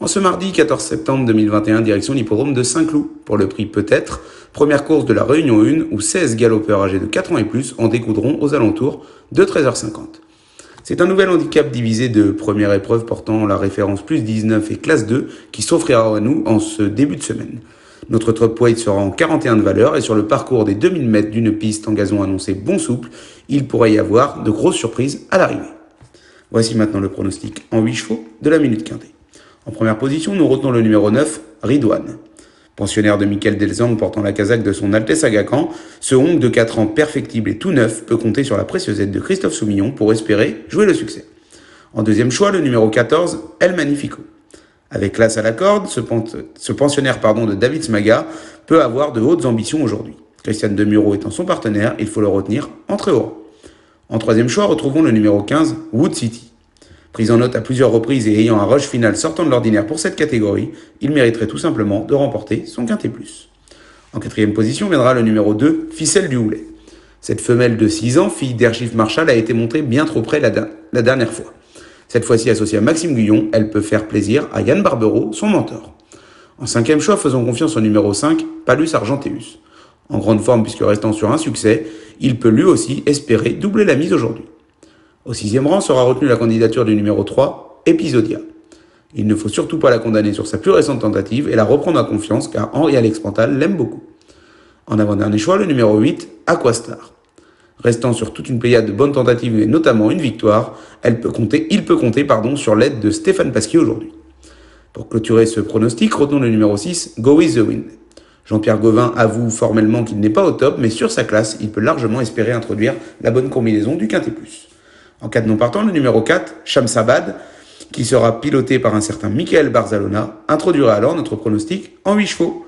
En ce mardi 14 septembre 2021, direction l'hippodrome de Saint-Cloud. Pour le prix peut-être, première course de la Réunion 1 où 16 galopeurs âgés de 4 ans et plus en découdront aux alentours de 13h50. C'est un nouvel handicap divisé de première épreuve portant la référence plus 19 et classe 2 qui s'offrira à nous en ce début de semaine. Notre top weight sera en 41 de valeur et sur le parcours des 2000 mètres d'une piste en gazon annoncé bon souple, il pourrait y avoir de grosses surprises à l'arrivée. Voici maintenant le pronostic en 8 chevaux de la minute quintée. En première position, nous retenons le numéro 9, Ridouane. Pensionnaire de Michael Delzang portant la casaque de son Altesse Agacan, ce Hong de 4 ans perfectible et tout neuf peut compter sur la précieuse aide de Christophe Soumillon pour espérer jouer le succès. En deuxième choix, le numéro 14, El Magnifico. Avec classe à la corde, ce, pensionnaire pardon, de David Smaga peut avoir de hautes ambitions aujourd'hui. Christiane Demuro étant son partenaire, il faut le retenir en très haut. En troisième choix, retrouvons le numéro 15, Wood City. Pris en note à plusieurs reprises et ayant un rush final sortant de l'ordinaire pour cette catégorie, il mériterait tout simplement de remporter son quintet plus. En quatrième position viendra le numéro 2, Ficelle du Houlet. Cette femelle de 6 ans, fille d'Archive Marshall, a été montrée bien trop près la, la dernière fois. Cette fois-ci associée à Maxime Guyon, elle peut faire plaisir à Yann Barbero, son mentor. En cinquième choix, faisons confiance au numéro 5, Palus Argenteus. En grande forme puisque restant sur un succès, il peut lui aussi espérer doubler la mise aujourd'hui. Au sixième rang sera retenue la candidature du numéro 3, Episodia. Il ne faut surtout pas la condamner sur sa plus récente tentative et la reprendre à confiance car Henri-Alex Pantal l'aime beaucoup. En avant-dernier choix, le numéro 8, Aquastar. Restant sur toute une pléiade de bonnes tentatives et notamment une victoire, il peut compter sur l'aide de Stéphane Pasquier aujourd'hui. Pour clôturer ce pronostic, retenons le numéro 6, Go With The Wind. Jean-Pierre Gauvin avoue formellement qu'il n'est pas au top, mais sur sa classe, il peut largement espérer introduire la bonne combinaison du Quintet. En cas de non partant, le numéro 4, Shamsabad, qui sera piloté par un certain Michael Barzalona, introduira alors notre pronostic en 8 chevaux.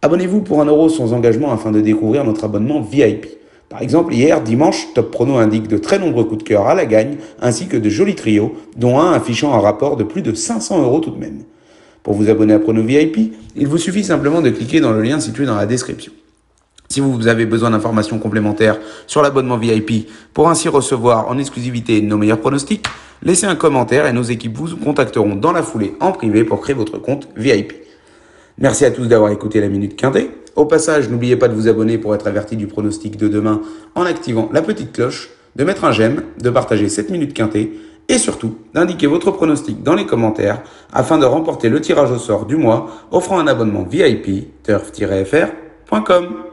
Abonnez-vous pour un euro sans engagement afin de découvrir notre abonnement VIP. Par exemple, hier, dimanche, Top Prono indique de très nombreux coups de cœur à la gagne, ainsi que de jolis trios, dont un affichant un rapport de plus de 500 euros tout de même. Pour vous abonner à Prono VIP, il vous suffit simplement de cliquer dans le lien situé dans la description. Si vous avez besoin d'informations complémentaires sur l'abonnement VIP pour ainsi recevoir en exclusivité nos meilleurs pronostics, laissez un commentaire et nos équipes vous contacteront dans la foulée en privé pour créer votre compte VIP. Merci à tous d'avoir écouté la Minute Quintée. Au passage, n'oubliez pas de vous abonner pour être averti du pronostic de demain en activant la petite cloche, de mettre un j'aime, de partager cette Minute Quintée et surtout d'indiquer votre pronostic dans les commentaires afin de remporter le tirage au sort du mois offrant un abonnement VIP turf-fr.com.